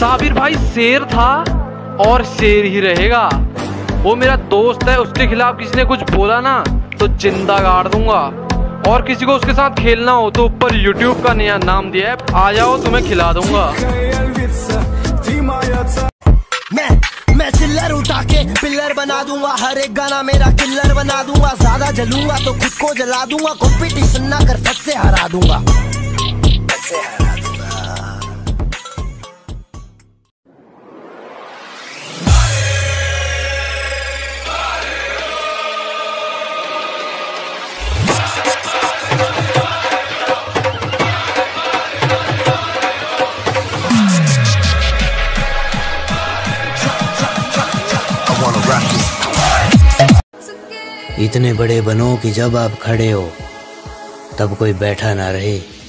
साबिर भाई, शेर था और शेर ही रहेगा। वो मेरा दोस्त है, उसके खिलाफ किसी ने कुछ बोला ना तो ज़िंदा गाड़ दूँगा। और किसी को उसके साथ खेलना हो तो ऊपर YouTube का नया नाम दिया है। आ जाओ, तुम्हें खिला दूँगा। मैं चिल्लर उठा के पिल्लर बना दूँगा। हर एक गाना मेरा किल्लर बना दूँगा। ज़्यादा जलूँगा तो खुद को जला दूँगा। कंपटीशन ना कर सबसे हरा दूँगा। इतने बड़े बनो कि जब आप खड़े हो तब कोई बैठा ना रहे।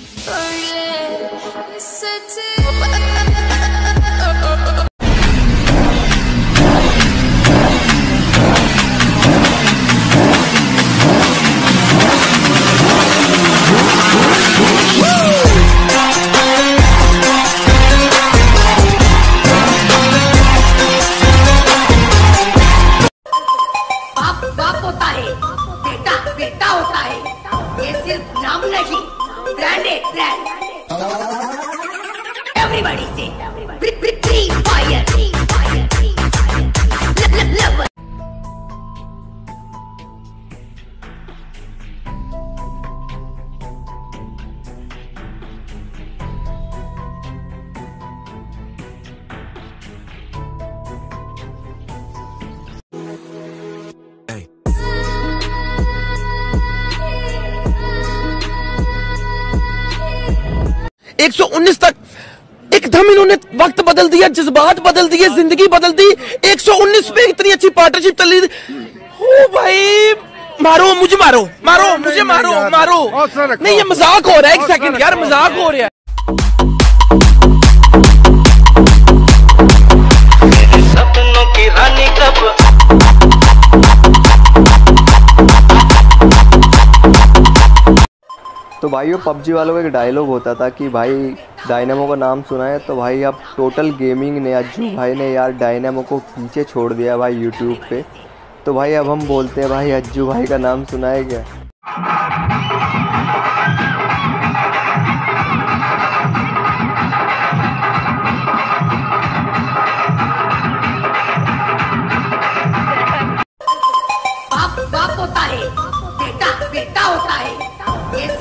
एवरीबॉडी से 119 तक एकदम इन्होंने वक्त बदल दिया जज्बात बदल दिए ज़िंदगी बदल दी। 119 में इतनी अच्छी पार्टनरशिप चल। रही थी भाई मारो मुझे मारो मारो मुझे मारो मारो। नहीं ये मज़ाक हो रहा है एक सेकंड यार मज़ाक हो रहा है। तो भाई वो पबजी वालों का एक डायलॉग होता था कि भाई डायनेमो का नाम सुना है तो भाई अब टोटल गेमिंग ने, अज्जू भाई ने यार डायनेमो को पीछे छोड़ दिया भाई यूट्यूब पे। तो भाई अब हम बोलते हैं, भाई अज्जू भाई का नाम सुना है क्या?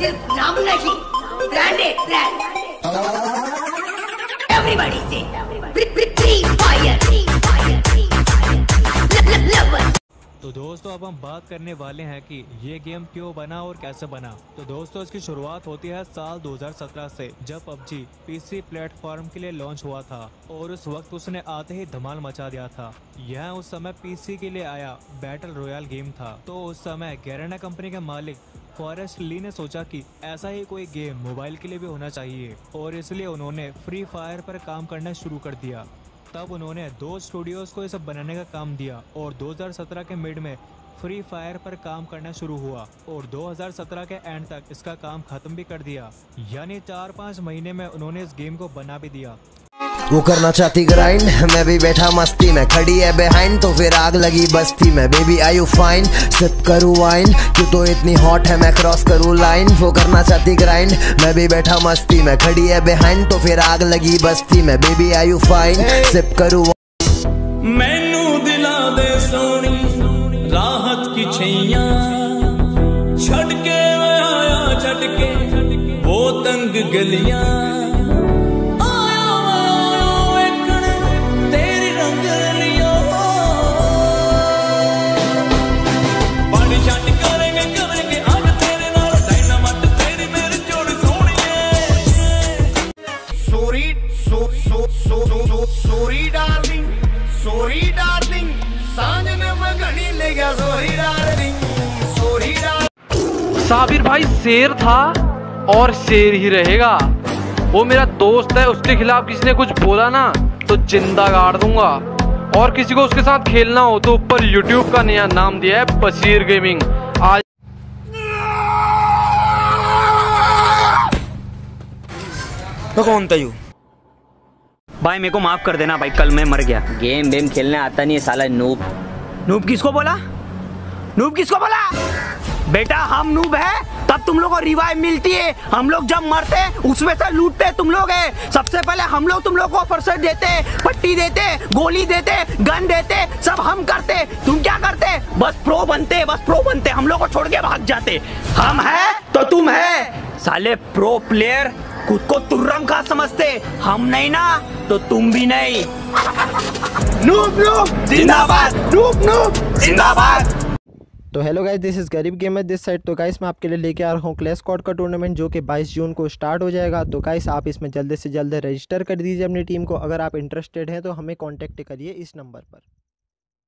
सिर्फ़ नाम नहीं ब्रांड एवरीबॉडी से फायर तो दोस्तों, अब हम बात करने वाले हैं कि ये गेम क्यों बना और कैसे बना। तो दोस्तों, इसकी शुरुआत होती है साल 2017 से, जब पबजी पीसी प्लेटफॉर्म के लिए लॉन्च हुआ था और उस वक्त उसने आते ही धमाल मचा दिया था। यह उस समय पीसी के लिए आया बैटल रॉयल गेम था। तो उस समय गैरेना कंपनी के मालिक फॉरेस्ट ली ने सोचा कि ऐसा ही कोई गेम मोबाइल के लिए भी होना चाहिए और इसलिए उन्होंने फ्री फायर पर काम करना शुरू कर दिया। तब उन्होंने दो स्टूडियोज को ये सब बनाने का काम दिया और 2017 के मिड में फ्री फायर पर काम करना शुरू हुआ और 2017 के एंड तक इसका काम खत्म भी कर दिया। यानी चार पाँच महीने में उन्होंने इस गेम को बना भी दिया। वो करना चाहती ग्राइंड मैं भी बैठा मस्ती में, खड़ी है बिहाइंड तो फिर आग लगी बस्ती में। Baby I you fine sip करूँ वाइन क्यों तो इतनी हॉट है, मैं क्रॉस करूँ लाइन वो करना चाहती ग्राइंड मैं भी बैठा मस्ती में, खड़ी है बिहाइंड तो फिर आग लगी बस्ती में। Baby I you fine sip करूँ मैनू दिला दे सोनी, राहत की छैया। आया वो तंग गलियाँ। सॉरी डार्लिंग साँझ ने मैं घड़ी ले गया sorry darling sorry darling. Sabir भाई शेर था और शेर ही रहेगा। वो मेरा दोस्त है उसके खिलाफ किसी ने कुछ बोला ना तो ज़िंदा गाड़ दूँगा। और किसी को उसके साथ खेलना हो तो ऊपर YouTube का नया नाम दिया है बशीर गेमिंग। आज तो कौन था यू? भाई मेरे को माफ़ कर देना भाई कल मैं मर गया। गेम वेम खेलने आता नहीं है साला नूब नूब किसको बोला? नूब किसको बोला? बेटा हम नूब है तब तुम लोग को रिवाइव मिलती है। हम लोग जब मरते हैं उसमें से लूटते हैं तुम लोग है। सबसे पहले हम लोग तुम लोग को फरसत देते पट्टी देते गोली देते गन देते सब हम करते तुम क्या करते बस प्रो बनते बस प्रो बनते हम लोग को छोड़ के भाग जाते हम है तो तुम है। साले प्रो प्लेयर खुद को तुर्रम खा समझते। हम नहीं ना तो तुम भी नहीं। नूब नूब जिंदाबाद। नूब नूब जिंदाबाद। तो हेलो गाइस दिस इज़ गरीब गेमर दिस साइड तो गाइस मैं आपके लिए लेके आ रहा हूँ क्लैश कॉड का टूर्नामेंट जो कि 22 जून को स्टार्ट हो जाएगा। तो गाइस आप इसमें जल्दी से जल्द रजिस्टर कर दीजिए अपनी टीम को। अगर आप इंटरेस्टेड हैं तो हमें कांटेक्ट करिए इस नंबर पर।